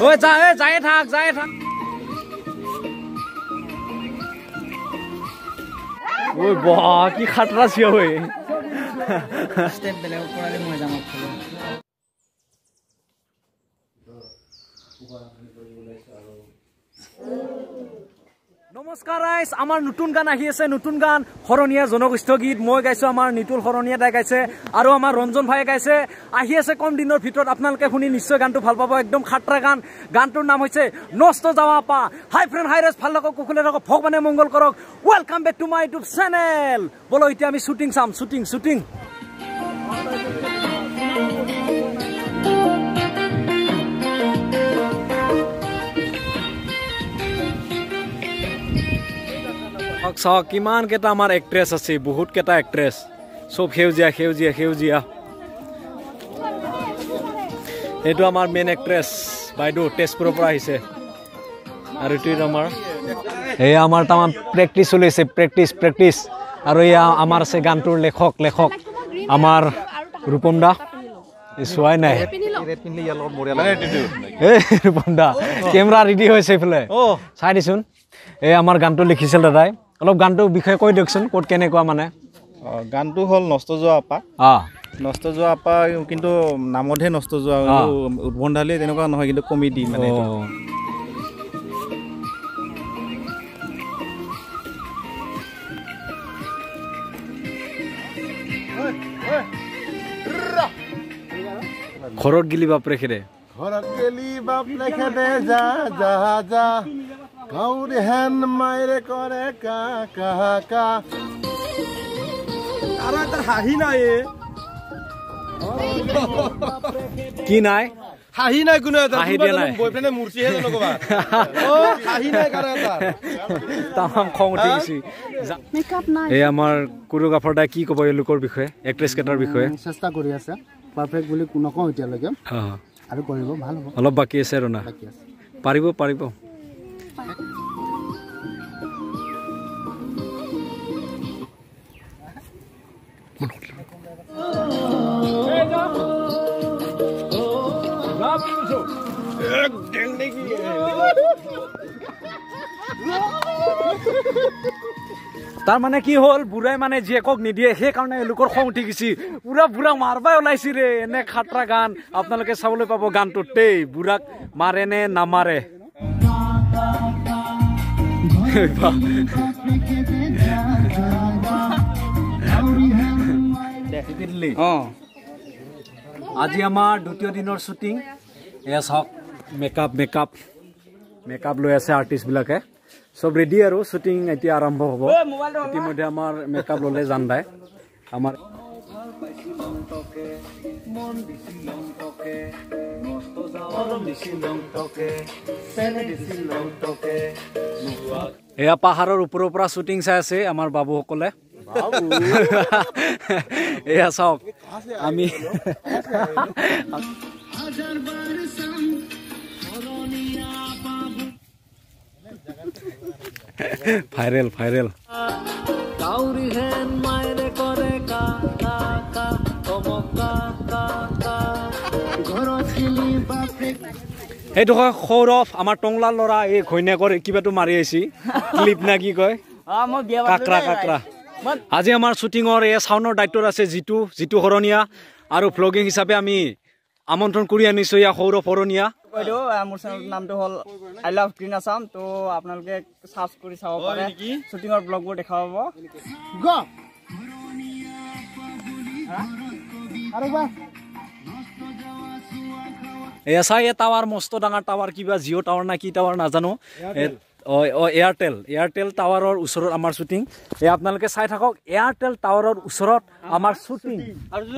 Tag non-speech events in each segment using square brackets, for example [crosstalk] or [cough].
ঐ যা এ যায়ে থাক যায়ে থাক ঐ বাহ কি খাটৰা চিয়া ঐ ষ্টেপ বেলেগক কৰালে মই যাম নমস্কাৰ ৰাইজ আমাৰ নতুন গান আহি আছে নতুন গান। শৰণীয়া জনগোষ্ঠী গীত মই গাইছো আমাৰ নিতুল শৰণীয়া দাই গাইছে আৰু আমাৰ ৰঞ্জন ভাইয়ে গাইছে। আহি আছে কম দিনৰ ভিতৰত আপোনালোকে শুনি নিশ্চয় গানটো ভাল পাব একদম খাটৰা গান। গানটোৰ নাম হৈছে নষ্ট যাৱা পা হাই ফ্ৰেণ্ড হাই ৰেজ ভাল লাগক কুকুলে থাকক ভগৱানে মংগল কৰক। Welcome back to my YouTube channel বলো এতিয়া আমি শ্বুটিং চাম শ্বুটিং শ্বুটিং চাওক চাওক কিমান কেইটা আমাৰ এক্ট্ৰেছ আছে বহুত কেইটা এক্ট্ৰেছ চব সেউজীয়া সেউজীয়া সেউজীয়া। এইটো আমাৰ মেইন এক্ট্ৰেছ বাইদেউ তেজপুৰৰ পৰা আহিছে। আৰু এইটো আমাৰ এয়া আমাৰ তাৰমান প্ৰেক্টিচ চলিছে প্ৰেক্টিচ প্ৰেক্টিচ আৰু এয়া আমাৰ আছে গানটোৰ লেখক লেখক আমাৰ ৰূপম দা। এই চোৱাই নাই। এই ৰূপম দা কেমেৰা ৰেডি হৈছে এইফালে। চাই দিচোন। এই আমাৰ গানটো লিখিছিল দাদাই। অলপ গানটোৰ বিষয়ে কৈ দিয়কচোন ক'ত কেনেকুৱা মানে? গানটো হ'ল নষ্ট যোৱা আপা। অঁ নষ্ট যোৱা আপা কিন্তু নামতহে নষ্ট যোৱা অঁ। উদ্ভণ্ডালি তেনেকুৱা নহয় কিন্তু কমেডি মানে। ঘৰত গিলি বাপৰে খেৰে ঘৰত গেলি বাপ লেখে দে যা যা যা। গাঁৱৰ হেন মাইৰে কৰে কা কা কা আৰু এটা হাঁহি নাই এ। কি নাই? হাঁহি নাই কোনো এটা হাঁহি দিয়া নাই। বয়ফ্ৰেণ্ডে মূৰ্চিহে জানো ক'বা অ, হাঁহি নাই কাৰো এটা তামাম খং উঠি গৈছে। এই আমাৰ কোৰিঅ'গ্ৰাফাৰ দাই কি ক'ব এওঁলোকৰ বিষয়ে এক্ট্ৰেছ কেইটাৰ বিষয়ে? চেষ্টা কৰি আছে। পাৰফেক্ট বুলি নকওঁ এতিয়ালৈকে। অঁ। আৰু কৰিব ভাল হ'ব। অলপ বাকী আছে তাৰ মানে কি হ'ল? বুঢ়াই মানে জীয়েকক নিদিয়ে সেইকাৰণে এওঁলোকৰ খং উঠি গৈছে। পুৰা বুঢ়া মাৰবাই ওলাইছে ৰে এনে খাটৰা গান। আপোনালোকে চাবলৈ পাব গানটোত। দেই বুঢ়াক মাৰে নে নামাৰে? অঁ আজি আমাৰ দ্বিতীয় দিনৰ শ্বুটিং এয়া চাওক মেকআপ মেকআপ মেকআপ লৈ আছে আৰ্টিষ্টবিলাকে চব ৰেডি আৰু শ্বুটিং এতিয়া আৰম্ভ হ'ব। ইতিমধ্যে আমাৰ মেকআপ ল'লে জান দাই আমাৰ এয়া পাহাৰৰ ওপৰৰ পৰা শ্বুটিং চাই আছে আমাৰ বাবুসকলে। এয়া চাওক আমি ভাইৰেল ভাইৰেল। সেইটো হয় সৌৰভ আমাৰ টংলাৰ ল'ৰা এই ঘৈণীয়েকৰ কিবাটো মাৰি আহিছি। ক্লিপ না কি কয়? কাকৰা কাকৰা। আজি আমাৰ শ্বুটিঙৰ এই চাউণ্ডৰ দায়িত্বত আছে জিতু জিতু শৰণীয়া আৰু ভ্লগিং হিচাপে আমি আমন্ত্ৰণ কৰি আনিছোঁ ইয়াৰ সৌৰভ শৰণীয়া। বাইদেউ মোৰ নামটো হ'ল আই লাভ গ্ৰীণ আছাম ত' আপোনালোকে চাৰ্চ কৰি চাব পাৰে। শ্বুটিঙৰ ব্লগবোৰ দেখা পাব আৰু এয়া চাই এই টাৱাৰ মস্ত ডাঙৰ টাৱাৰ কিবা জিঅ' টাৱাৰ না কি টাৱাৰ নাজানো। অ অ, এয়াৰটেল এয়াৰটেল টাৱাৰৰ ওচৰত আমাৰ শ্বুটিং এয়া আপোনালোকে চাই থাকক এয়াৰটেল টাৱাৰৰ ওচৰত আমাৰ শ্বুটিং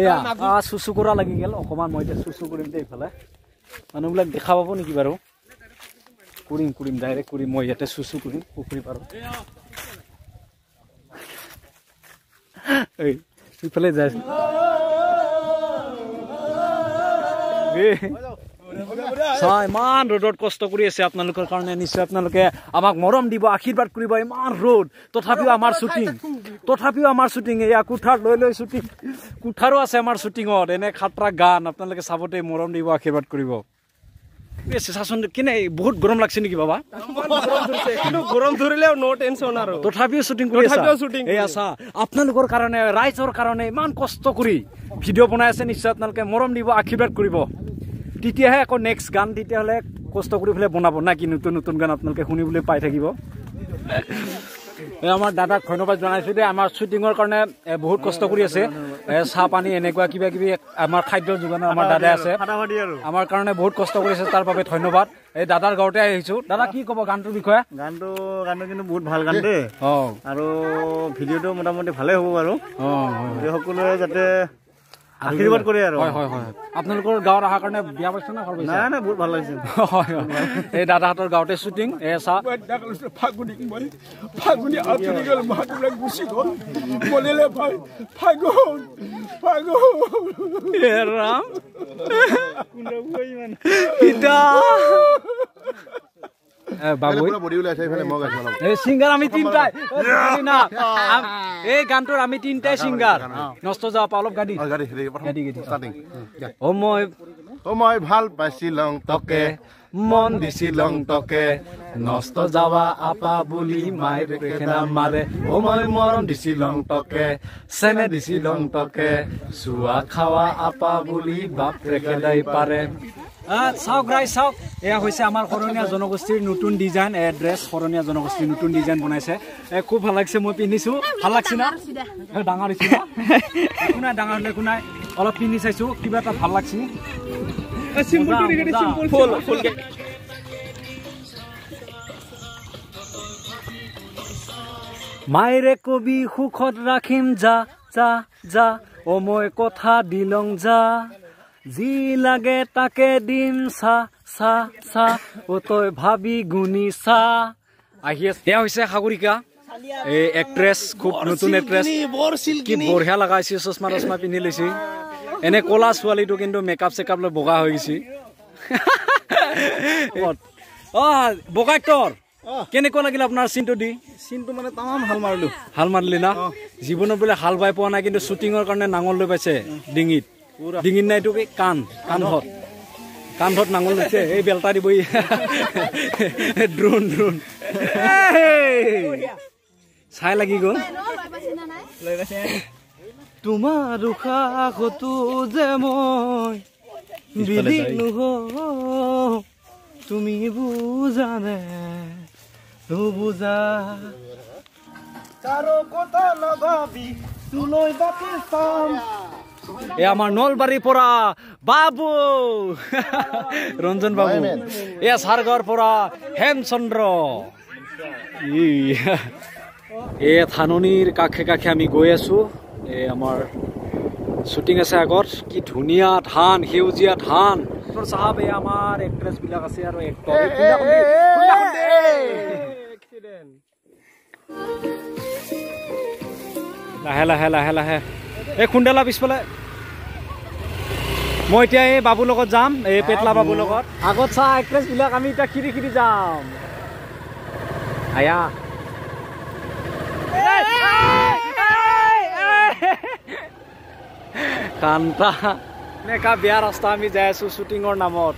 এয়া চুচু কৰা লাগি গ'ল অকণমান মই এতিয়া চুচু কৰিম দেই এইফালে। মানুহবিলাক দেখা পাব নেকি বাৰু? কৰিম কৰিম ডাইৰেক্ট কৰিম মই ইয়াতে চুচু কৰিম পুখুৰী পাৰত। এই ইফালে যাই চা ইমান ৰ'দত কষ্ট কৰি আছে আপোনালোকৰ কাৰণে নিশ্চয় আপোনালোকে আমাক মৰম দিব আশীৰ্বাদ কৰিব ইমান ৰ'দ। তথাপিও আমাৰ শ্বুটিং তথাপিও আমাৰ শ্বুটিং এয়া কোঠাৰ লৈ লৈ শ্বুটিং কোঠাৰো আছে আমাৰ শ্বুটিঙত এনে খাটৰা গান আপোনালোকে চাবতে মৰম দিব আশীৰ্বাদ কৰিব। কৰি আছে চাচোন কেনে বহুত গৰম লাগছে নেকি বাবা? কিন্তু গৰম ধৰিলেও ন টেনশ্যন আৰু। তথাপিও শ্বুটিং কৰি এই আছা। আপোনালোকৰ কাৰণে ৰাইজৰ কাৰণে ইমান কষ্ট কৰি ভিডিঅ' বনাই আছে নিশ্চয় আপোনালোকে মৰম দিব আশীৰ্বাদ কৰিব। তেতিয়াহে আকৌ নেক্সট গান তেতিয়াহ'লে কষ্ট কৰি পেলাই বনাব। না কি নতুন নতুন গান আপোনালোকে শুনিবলৈ পাই থাকিব। এই আমাৰ দাদাক ধন্যবাদ জনাইছোঁ দেই। আমাৰ শ্বুটিঙৰ কাৰণে বহুত কষ্ট কৰি আছে। চাহ পানী এনেকুৱা কিবা কিবি আমাৰ খাদ্য যোগানৰ আমাৰ দাদাই আছে। আমাৰ কাৰণে বহুত কষ্ট কৰিছে তাৰ বাবে ধন্যবাদ। এই দাদাৰ ঘৰতে আহিছোঁ। দাদা কি ক'ব গানটোৰ বিষয়ে? গানটো গানটো কিন্তু বহুত ভাল গান দেই। অঁ। আৰু ভিডিঅ'টো মোটামুটি ভালেই হ'ব বাৰু। অঁ সকলোৱে যাতে আশীৰ্বাদ কৰে আৰু। হয় হয় হয়। আপোনালোকৰ গাঁৱত অহাৰ কাৰণে বিয়া পাইছে না ঘৰ পাইছে নাই নাই বহুত ভাল লাগিছে। [laughs] হয় হয়। এই দাদাহঁতৰ গাঁৱতে শ্বুটিং এ চাহ ফাগুনি মই ফাগুনি আঁতৰি গ'ল মাহটোবিলাক গুচি গ'ল। মলিলে ভাই ফাগুন ফাগুন। ৰাম। পিতা এ বাবু পুৰা বডি ওলাইছে এইফালে মই গাইছো অলপ এই ছিংগাৰ আমি তিনটাই এই না, আম- এই গানটোৰ আমি তিনটাই ছিংগাৰ নষ্ট যাব অলপ গাড়ী অ, মই অ মই ভাল পাইছিলং তকে মন দিছিলং তকে নষ্ট যাৱা আপা বুলি পেখেনা মাৰে অ মই মৰম দিছিলং তকে চেনে দিছিলং তকে চোৱা খাৱা আপা বুলি বাপ পেখেনাই পাৰে চাওক ৰাই চাওক। এয়া হৈছে আমাৰ শৰণীয়া জনগোষ্ঠীৰ নতুন ডিজাইন ড্ৰেছ শৰণীয়া জনগোষ্ঠীৰ নতুন ডিজাইন বনাইছে। এ খুব ভাল লাগিছে মই পিন্ধিছো। ভাল লাগছে না? ডাঙৰ হৈছে না? একো নাই ডাঙৰ হ'লে একো নাই। অলপ পিন্ধি চাইছো কিবা এটা ভাল লাগছে। মায়েৰে কবি সুখত ৰাখিম যা যা যা। অ মই কথা দিলং যা। যি লাগে তাকে দিম চা চা চা অ তই ভাবি গুণি চা। আহি আছে। এয়া হৈছে সাগৰিকা। এই এক্ট্ৰেছ খুব নতুন এক্ট্ৰেছ কি বঢ়িয়া লগাইছে চশমা টচমা পিন্ধি লৈছে। এনে ক'লা ছোৱালীটো কিন্তু মেকআপ চেকআপ লৈ বগা হৈ গৈছে। [laughs] অ বগা এক্টৰ কেনেকুৱা লাগিল আপোনাৰ চিনটো দি? চিনটো মানে তামাম ভাল মাৰিলো। হাল মাৰিলি না? জীৱনত বোলে হাল বাই পোৱা নাই কিন্তু শ্বুটিঙৰ কাৰণে নাঙল লৈ পাইছে ডিঙিত। ডিঙিত নাই এইটো কি? কাণ কান্ধত। কান্ধত নাঙল লৈছে এই বেলতা দিবই। Drone drone. চাই লাগি গ'ল। তোমাৰ উশাহতো যে মই বিলি নহওঁ তুমি বুজানে নুবুজা। এ আমাৰ নলবাৰীৰ পৰা বাবু। ৰঞ্জন বাবু। এয়া চাৰগড়ৰ পৰা হেমচন্দ্ৰ। এ থাননিৰ কাষে কাষে আমি গৈ আছো। এই আমাৰ শ্বুটিং আছে আগত। কি ধুনীয়া ধান সেউজীয়া ধান চাহাব এই আমাৰ এক্ট্ৰেছ বিলাক আছে আৰু এক্টৰ। লাহে লাহে লাহে লাহে। এই খুন্দেলা পিছফালে। মই এতিয়া এই বাবুৰ লগত যাম এই পেটলা বাবুৰ লগত। আগত চাহ এক্ট্ৰেছ বিলাক আমি এতিয়া খিৰি খিৰি যাম। আয়া। কান্তা। এনেকা বেয়া ৰাস্তা আমি যাই আছো শ্বুটিঙৰ নামত।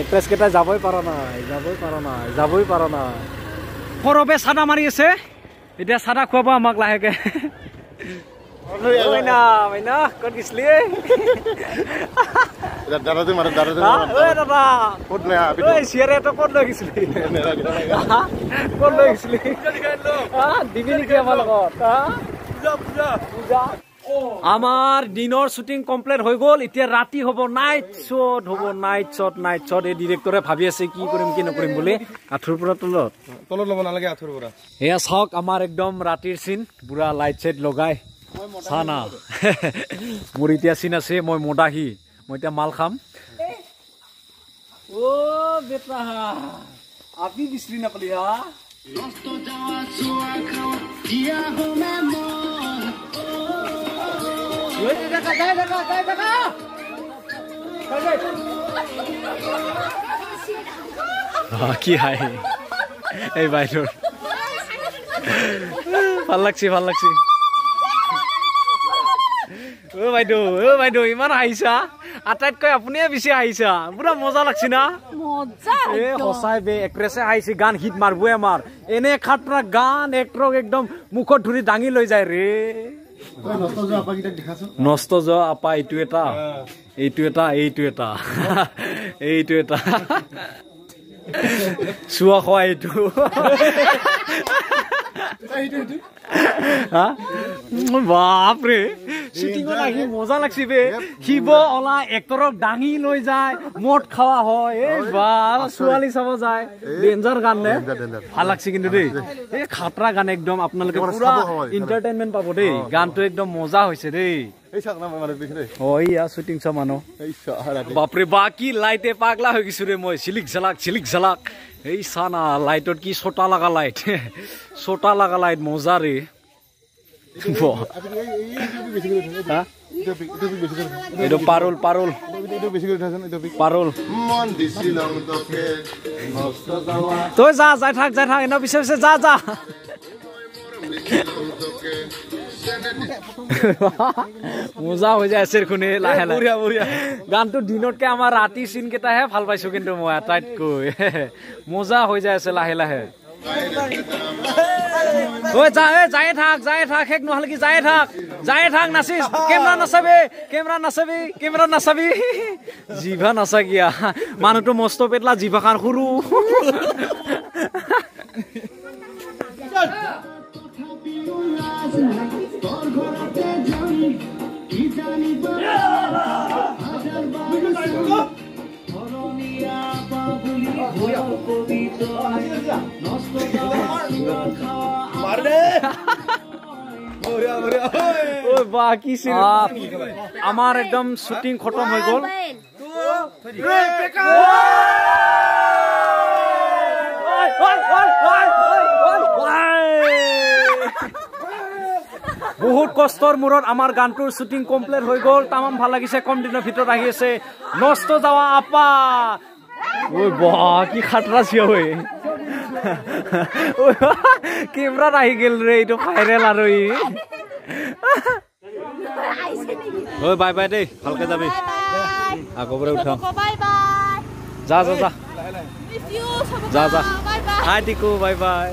এক্ট্ৰেছ কেইটা যাবই পৰা নাই যাবই পৰা নাই যাবই পৰা নাই। সৰবে চাদা মাৰি আছে। এতিয়া চাদা খুৱাব আমাক লাহেকে। আমাৰ দিনৰ শ্বুটিং কমপ্লিট হৈ গ'ল এতিয়া ৰাতি হ'ব নাইট শ্বট হ'ব নাইট শ্বট নাইট শ্বট এই ডিৰেক্টৰে ভাবি আছে কি কৰিম কি নকৰিম বুলি। আঁঠুৰ পৰা তলত। তলত ল'ব নালাগে আঁঠুৰ পৰা। এয়া চাওক আমাৰ একদম ৰাতিৰ চিন পুৰা লাইট চাইট লগাই। চা না [laughs] মোৰ এতিয়া চিন আছে মই মদাহী মই এতিয়া মাল খাম। অ বেটা আপি বিচৰি নাপালি হা? কি হাই এই বাইদেউৰ। ভাল লাগছে ভাল লাগছে। অ বাইদেউ অ বাইদেউ ইমান হাঁহিছা? আটাইতকৈ আপুনিয়ে বেছি আহিছা পুৰা মজা লাগছি না? মজা এ একদম। সঁচাই বে এক্ট্ৰেছে আহিছে গান হিট মাৰবই আমাৰ। এনে খাতৰা গান এক্টৰক একদম মুখত ধৰি দাঙি লৈ যায় ৰে। নষ্ট যোৱা আপা এইটো এটা। এইটো এটা এইটো এটা। এইটো এটা। চোৱা খোৱা এইটো। হা? বাপৰে। শ্বুটিঙত আহি মজা লাগছি বে। শিৱ অলা এক্টৰক দাঙি লৈ যায় মদ খোৱা হয়। এই বা ছোৱালী চাব যায়। ডেঞ্জাৰ গান নে. ভাল লাগছে কিন্তু দেই। এই খাতৰা গান একদম আপোনালোকে পুৰা। এণ্টাৰটেইনমেণ্ট পাব দেই। গানটো একদম মজা হৈছে দেই। শ্বুটিং চোৱা মানুহ। বাপৰে লাইটে পাগলা হৈ গৈছো ৰে মই। চিলিক চালাক চিলিক চালাক এই চানা লাইটত কি ছটা লগা লাইট [laughs] ছটা লগা লাইট মজা ৰে? এইটো পাৰুল পাৰুল পাৰুল মন দিছিল তোকে নষ্ট যাৱা তই যা যাই থাক যাই থাক এনে পিছে পিছে যা যা মজা হৈ যায় আছে শুনি লাহে লাহে গানটো দিনতকে আমাৰ ৰাতি চিন কেইটাহে ভাল পাইছো কিন্তু মই আটাইতকৈ মজা হৈ যায় আছে লাহে লাহে ঐ যা এ যায়ে থাক যায়ে থাক শেষ নহ'লে কি যায়ে থাক? যায়ে থাক নাচিছ। কেমেৰা নাচাবি কেমেৰা নাচাবি কেমেৰা নাচাবি। জিভা নাচাকিয়া মানুহটো মস্ত পেটলা জিভাখন সৰু। ঐ বা কি আমাৰ একদম শ্বুটিং খতম হৈ গ'ল। বহুত কষ্টৰ মূৰত আমাৰ গানটোৰ শ্বুটিং কমপ্লিট হৈ গ'ল। তামাম ভাল লাগিছে কম দিনৰ ভিতৰত আহি আছে। নষ্ট যাৱা আপা। ঐ বাহ কি খাতৰা চিয়া ঐ। কেমেৰাত আহি গেল ৰে এইটো ভাইৰেল আৰু ই। ঐ বাই বাই দেই ভালকে যাবি। আকৌ পৰা উঠাম যা যা যা। যা যা। হাই টিকু বাই বাই।